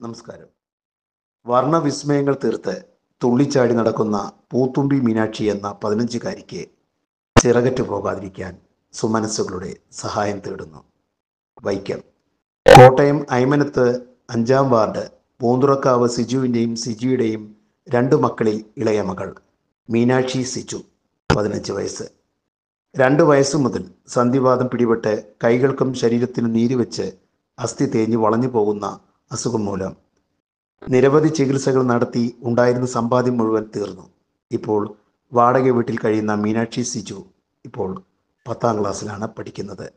നമസ്കാരം. വർണവിസ്മയങ്ങൾ തീർത്ത് തുള്ളിച്ചാടി നടക്കുന്ന പൂത്തുമ്പി മീനാക്ഷി എന്ന പതിനഞ്ചുകാരിക്ക് ചിറകറ്റ് പോകാതിരിക്കാൻ സുമനസ്സുകളുടെ സഹായം തേടുന്നു. വൈക്കം. കോട്ടയം ഐമനത്ത് അഞ്ചാം വാർഡ് പൂന്തുറക്കാവ് സിജുവിന്റെയും സിജിയുടെയും രണ്ട് മക്കളിൽ ഇളയ മകൾ മീനാക്ഷി സിജു പതിനഞ്ച് വയസ്സ്. രണ്ട് വയസ്സു മുതൽ സന്ധിവാദം പിടിപെട്ട് കൈകൾക്കും ശരീരത്തിനും നീര് വെച്ച് അസ്ഥി തേഞ്ഞ് വളഞ്ഞു പോകുന്ന അസുഖം മൂലം. നിരവധി ചികിത്സകൾ നടത്തി ഉണ്ടായിരുന്ന സമ്പാദ്യം മുഴുവൻ തീർന്നു. ഇപ്പോൾ വാടക വീട്ടിൽ കഴിയുന്ന മീനാക്ഷി സിജു ഇപ്പോൾ പത്താം ക്ലാസ്സിലാണ് പഠിക്കുന്നത്.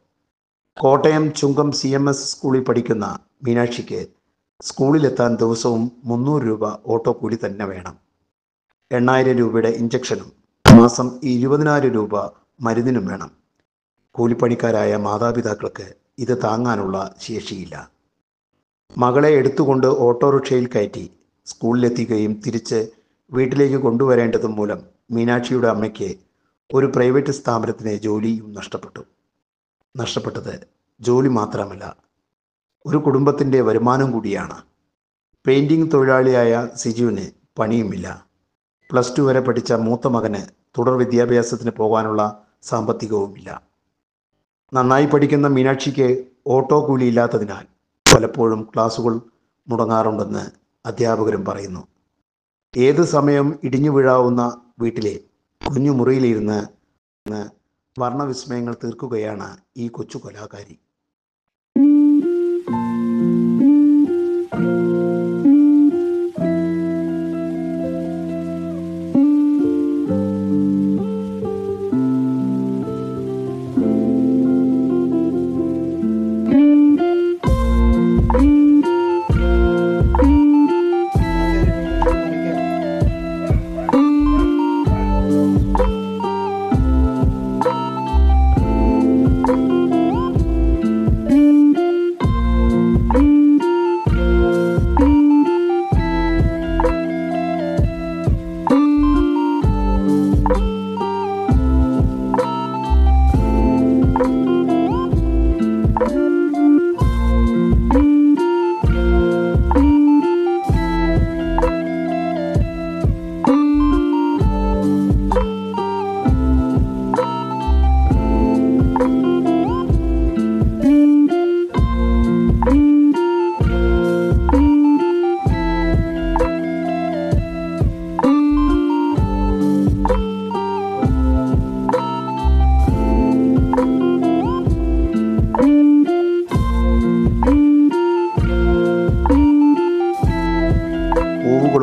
Kottayam Chungam C M S സ്കൂളിൽ പഠിക്കുന്ന മീനാക്ഷിക്ക് സ്കൂളിലെത്താൻ ദിവസവും മുന്നൂറ് രൂപ ഓട്ടോ കൂലി തന്നെ വേണം. എണ്ണായിരം രൂപയുടെ ഇഞ്ചക്ഷനും മാസം ഇരുപതിനായിരം രൂപ മരുന്നിനും വേണം. കൂലിപ്പണിക്കാരായ മാതാപിതാക്കൾക്ക് ഇത് താങ്ങാനുള്ള ശേഷിയില്ല. മകളെ എടുത്തുകൊണ്ട് ഓട്ടോറിക്ഷയിൽ കയറ്റി സ്കൂളിലെത്തിക്കുകയും തിരിച്ച് വീട്ടിലേക്ക് കൊണ്ടുവരേണ്ടതും മൂലം മീനാക്ഷിയുടെ അമ്മയ്ക്ക് ഒരു പ്രൈവറ്റ് സ്ഥാപനത്തിന് ജോലിയും നഷ്ടപ്പെട്ടു. നഷ്ടപ്പെട്ടത് ജോലി മാത്രമല്ല ഒരു കുടുംബത്തിന്റെ വരുമാനം കൂടിയാണ്. പെയിന്റിംഗ് തൊഴിലാളിയായ സിജുവിന് പണിയുമില്ല. പ്ലസ് ടു വരെ പഠിച്ച മൂത്ത മകന് തുടർ വിദ്യാഭ്യാസത്തിന് പോകാനുള്ള സാമ്പത്തികവുമില്ല. നന്നായി പഠിക്കുന്ന മീനാക്ഷിക്ക് ഓട്ടോ കൂലി ഇല്ലാത്തതിനാൽ പലപ്പോഴും ക്ലാസുകൾ മുടങ്ങാറുണ്ടെന്ന് അധ്യാപകരും പറയുന്നു. ഏത് സമയം ഇടിഞ്ഞു വീഴാവുന്ന വീട്ടിലെ കുഞ്ഞു മുറിയിലിരുന്ന് വർണവിസ്മയങ്ങൾ തീർക്കുകയാണ് ഈ കൊച്ചു കലാകാരി.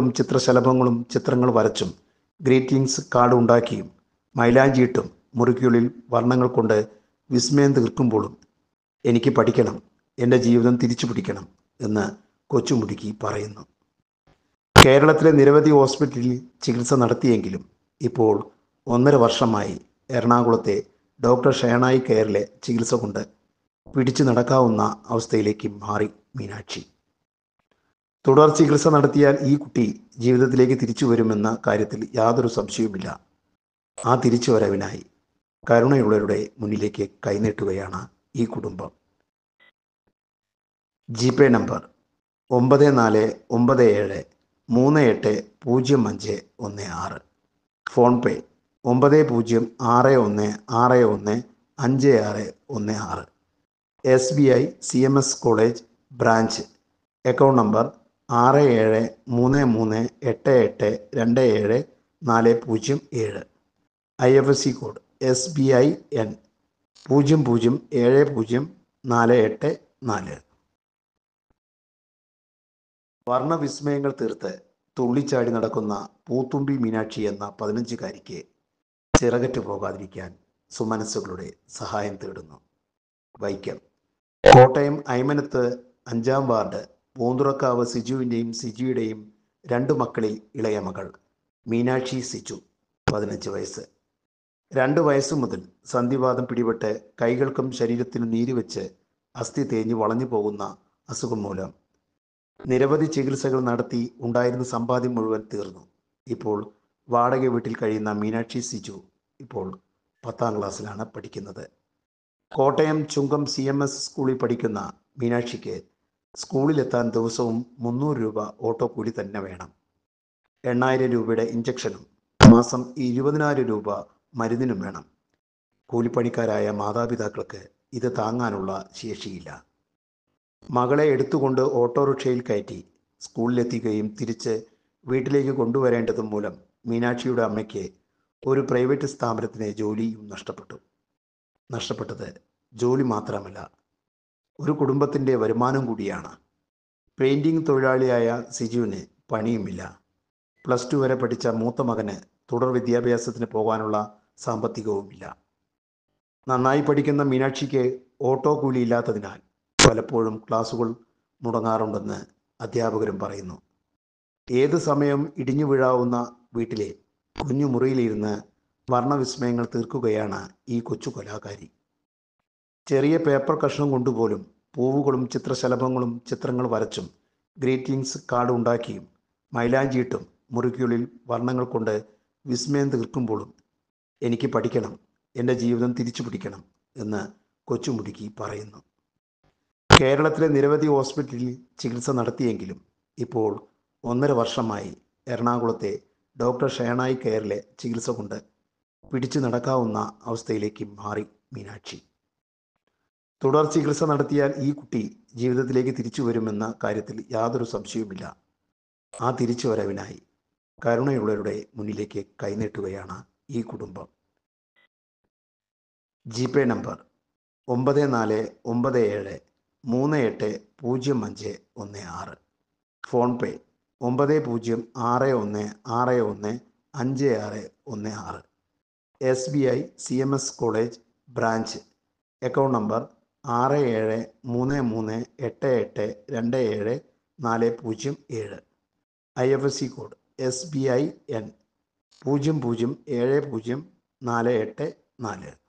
പൂവുകളും ചിത്രശലഭങ്ങളും ചിത്രങ്ങൾ വരച്ചും ഗ്രീറ്റിംഗ്സ് കാർഡ് ഉണ്ടാക്കിയും മൈലാഞ്ചിയിട്ടും മുറിക്കുള്ളിൽ വർണങ്ങൾ കൊണ്ട് വിസ്മയം തീർക്കുമ്പോഴും എനിക്ക് പഠിക്കണം എന്റെ ജീവിതം തിരിച്ചു പിടിക്കണം എന്ന് കൊച്ചുമുടുക്കി പറയുന്നു. കേരളത്തിലെ നിരവധി ഹോസ്പിറ്റലിൽ ചികിത്സ നടത്തിയെങ്കിലും ഇപ്പോൾ ഒന്നര വർഷമായി എറണാകുളത്തെ ഡോക്ടർ ഷേണായി കെയറിലെ ചികിത്സ കൊണ്ട് പിടിച്ചു നടക്കാവുന്ന അവസ്ഥയിലേക്ക് മാറി മീനാക്ഷി. തുടർ ചികിത്സ നടത്തിയാൽ ഈ കുട്ടി ജീവിതത്തിലേക്ക് തിരിച്ചു വരുമെന്ന കാര്യത്തിൽ യാതൊരു സംശയവുമില്ല. ആ തിരിച്ചു വരവിനായി കരുണയുള്ളവരുടെ മുന്നിലേക്ക് കൈനീട്ടുകയാണ് ഈ കുടുംബം. ജി പേ നമ്പർ ഒമ്പത് നാല് ഒമ്പത് ഏഴ് മൂന്ന് എട്ട് പൂജ്യം അഞ്ച് ഒന്ന് ആറ്. ഫോൺ പേ ഒമ്പത് പൂജ്യം ആറ് ഒന്ന് ആറ് ഒന്ന് അഞ്ച് ആറ് ഒന്ന് ആറ്. S B I C M S college branch. Account number ആറ് ഏഴ് മൂന്ന് മൂന്ന് എട്ട് എട്ട് രണ്ട് ഏഴ് നാല് പൂജ്യം ഏഴ്. I F S C code S B I N പൂജ്യം പൂജ്യം ഏഴ് പൂജ്യം നാല് എട്ട് നാല്. വർണവിസ്മയങ്ങൾ തീർത്ത് തുള്ളിച്ചാടി നടക്കുന്ന പൂത്തുമ്പി മീനാക്ഷി എന്ന പതിനഞ്ചുകാരിക്ക് ചിറകറ്റ് പോകാതിരിക്കാൻ സുമനസ്സുകളുടെ സഹായം തേടുന്നു. വൈക്കം. കോട്ടയം ഐമനത്ത് അഞ്ചാം വാർഡ് പൂന്തുറക്കാവ് സിജുവിന്റെയും സിജിയുടെയും രണ്ട് മക്കളിൽ ഇളയ മകൾ. മീനാക്ഷി സിജു പതിനഞ്ച് വയസ്സ്. രണ്ട് വയസ്സു മുതൽ സന്ധിവാദം പിടിപെട്ട് കൈകൾക്കും ശരീരത്തിനും നീര് വെച്ച് അസ്ഥി തേഞ്ഞു വളഞ്ഞു പോകുന്ന അസുഖം മൂലം നിരവധി ചികിത്സകൾ നടത്തി ഉണ്ടായിരുന്ന സമ്പാദ്യം മുഴുവൻ തീർന്നു. ഇപ്പോൾ വാടക വീട്ടിൽ കഴിയുന്ന മീനാക്ഷി സിജു ഇപ്പോൾ പത്താം ക്ലാസ്സിലാണ് പഠിക്കുന്നത്. കോട്ടയം ചുങ്കം സി സ്കൂളിൽ പഠിക്കുന്ന മീനാക്ഷിക്ക് സ്കൂളിലെത്താൻ ദിവസവും മുന്നൂറ് രൂപ ഓട്ടോ കൂലി തന്നെ വേണം. എണ്ണായിരം രൂപയുടെ ഇഞ്ചക്ഷനും മാസം ഇരുപതിനായിരം രൂപ മരുന്നിനും വേണം. കൂലിപ്പണിക്കാരായ മാതാപിതാക്കൾക്ക് ഇത് താങ്ങാനുള്ള ശേഷിയില്ല. മകളെ എടുത്തുകൊണ്ട് ഓട്ടോറിക്ഷയിൽ കയറ്റി സ്കൂളിലെത്തിക്കുകയും തിരിച്ച് വീട്ടിലേക്ക് കൊണ്ടുവരേണ്ടതും മൂലം മീനാക്ഷിയുടെ അമ്മയ്ക്ക് ഒരു പ്രൈവറ്റ് സ്ഥാപനത്തിന് ജോലിയും നഷ്ടപ്പെട്ടു. നഷ്ടപ്പെട്ടത് ജോലി മാത്രമല്ല ഒരു കുടുംബത്തിന്റെ വരുമാനം കൂടിയാണ്. പെയിന്റിംഗ് തൊഴിലാളിയായ സിജുവിന് പണിയുമില്ല. പ്ലസ് ടു വരെ പഠിച്ച മൂത്ത മകന് തുടർ വിദ്യാഭ്യാസത്തിന് പോകാനുള്ള സാമ്പത്തികവുമില്ല. നന്നായി പഠിക്കുന്ന മീനാക്ഷിക്ക് ഓട്ടോ കൂലിയില്ലാത്തതിനാൽ പലപ്പോഴും ക്ലാസുകൾ മുടങ്ങാറുണ്ടെന്ന് അധ്യാപകരും പറയുന്നു. ഏത് സമയം ഇടിഞ്ഞു വീഴാവുന്ന വീട്ടിലെ കുഞ്ഞു മുറിയിലിരുന്ന് വർണവിസ്മയങ്ങൾ തീർക്കുകയാണ് ഈ കൊച്ചു കലാകാരി. ചെറിയ പേപ്പർ കഷ്ണം കൊണ്ടുപോലും പൂവുകളും ചിത്രശലഭങ്ങളും ചിത്രങ്ങൾ വരച്ചും ഗ്രീറ്റിംഗ്സ് കാർഡ് ഉണ്ടാക്കിയും മൈലാഞ്ചിയിട്ടും മുറിക്കുള്ളിൽ വർണങ്ങൾ കൊണ്ട് വിസ്മയം തീർക്കുമ്പോഴും എനിക്ക് പഠിക്കണം എന്റെ ജീവിതം തിരിച്ചു പിടിക്കണം എന്ന് കൊച്ചുമുടുക്കി പറയുന്നു. കേരളത്തിലെ നിരവധി ഹോസ്പിറ്റലിൽ ചികിത്സ നടത്തിയെങ്കിലും ഇപ്പോൾ ഒന്നര വർഷമായി എറണാകുളത്തെ ഡോക്ടർ ഷേണായി കെയറിലെ ചികിത്സ കൊണ്ട് പിടിച്ചു നടക്കാവുന്ന അവസ്ഥയിലേക്ക് മാറി മീനാക്ഷി. തുടർ ചികിത്സ നടത്തിയാൽ ഈ കുട്ടി ജീവിതത്തിലേക്ക് തിരിച്ചു വരുമെന്ന കാര്യത്തിൽ യാതൊരു സംശയവുമില്ല. ആ തിരിച്ചു വരവിനായി കരുണയുള്ളവരുടെ മുന്നിലേക്ക് കൈനീട്ടുകയാണ് ഈ കുടുംബം. ജി പേ നമ്പർ ഒമ്പത് നാല് ഒമ്പത് ഏഴ് മൂന്ന് എട്ട് പൂജ്യം അഞ്ച് ഒന്ന് ആറ്. ഫോൺ പേ ഒമ്പത് പൂജ്യം ആറ് ഒന്ന് ആറ് ഒന്ന് അഞ്ച് ആറ് ഒന്ന് ആറ്. S B I C M S college branch. Account number ആറ് ഏഴ് മൂന്ന് മൂന്ന് എട്ട് എട്ട് രണ്ട് ഏഴ് നാല് പൂജ്യം ഏഴ്. I F S C code S B I N. പൂജ്യം പൂജ്യം ഏഴ് പൂജ്യം നാല് എട്ട് നാല്.